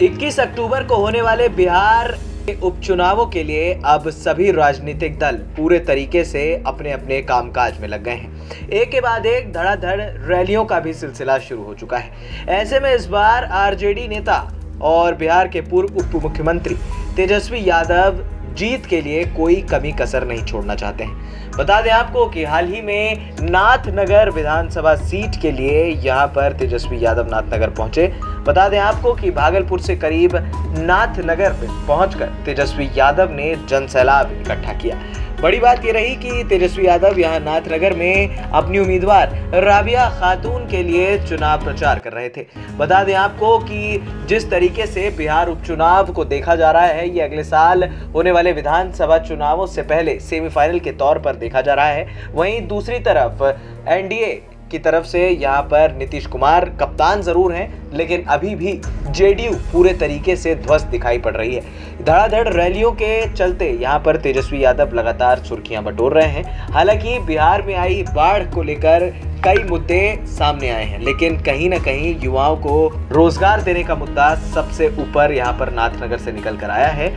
23 अक्टूबर को होने वाले बिहार के उपचुनावों के लिए अब सभी राजनीतिक दल पूरे तरीके से अपने अपने कामकाज में लग गए हैं। एक के बाद एक धड़ाधड़ रैलियों का भी सिलसिला शुरू हो चुका है। ऐसे में इस बार आरजेडी नेता और बिहार के पूर्व उप मुख्यमंत्री तेजस्वी यादव जीत के लिए कोई कमी कसर नहीं छोड़ना चाहते हैं। बता दें आपको कि हाल ही में नाथनगर विधानसभा सीट के लिए यहाँ पर तेजस्वी यादव नाथनगर पहुँचे। बता दें आपको कि भागलपुर से करीब नाथनगर में पहुंचकर तेजस्वी यादव ने जनसैलाब इकट्ठा किया। बड़ी बात यह रही कि तेजस्वी यादव यहाँ नाथनगर में अपनी उम्मीदवार राबिया खातून के लिए चुनाव प्रचार कर रहे थे। बता दें आपको कि जिस तरीके से बिहार उपचुनाव को देखा जा रहा है, ये अगले साल होने वाले विधानसभा चुनावों से पहले सेमीफाइनल के तौर पर देखा जा रहा है। वहीं दूसरी तरफ़ एनडीए की तरफ़ से यहाँ पर नीतीश कुमार कप्तान ज़रूर हैं, लेकिन अभी भी जेडीयू पूरे तरीके से ध्वस्त दिखाई पड़ रही है। धड़ाधड़ रैलियों के चलते यहाँ पर तेजस्वी यादव लगातार सुर्खियाँ बटोर रहे हैं। हालाँकि बिहार में आई बाढ़ को लेकर कई मुद्दे सामने आए हैं, लेकिन कहीं ना कहीं युवाओं को रोज़गार देने का मुद्दा सबसे ऊपर यहाँ पर नाथनगर से निकल कर आया है।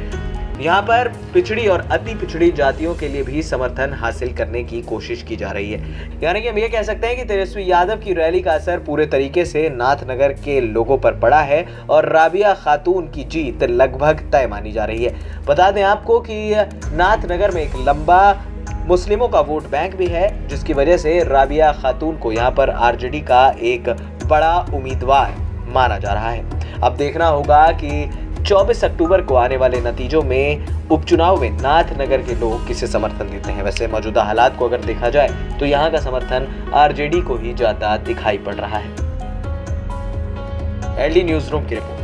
यहाँ पर पिछड़ी और अति पिछड़ी जातियों के लिए भी समर्थन हासिल करने की कोशिश की जा रही है। यानी कि हम ये कह सकते हैं कि तेजस्वी यादव की रैली का असर पूरे तरीके से नाथनगर के लोगों पर पड़ा है और राबिया खातून की जीत लगभग तय मानी जा रही है। बता दें आपको कि नाथनगर में एक लंबा मुस्लिमों का वोट बैंक भी है, जिसकी वजह से राबिया खातून को यहाँ पर आरजेडी का एक बड़ा उम्मीदवार माना जा रहा है। अब देखना होगा कि 24 अक्टूबर को आने वाले नतीजों में उपचुनाव में नाथनगर के लोग किसे समर्थन देते हैं? वैसे मौजूदा हालात को अगर देखा जाए तो यहाँ का समर्थन आरजेडी को ही ज़्यादा दिखाई पड़ रहा है। एलडी न्यूज़ रूम की रिपोर्ट।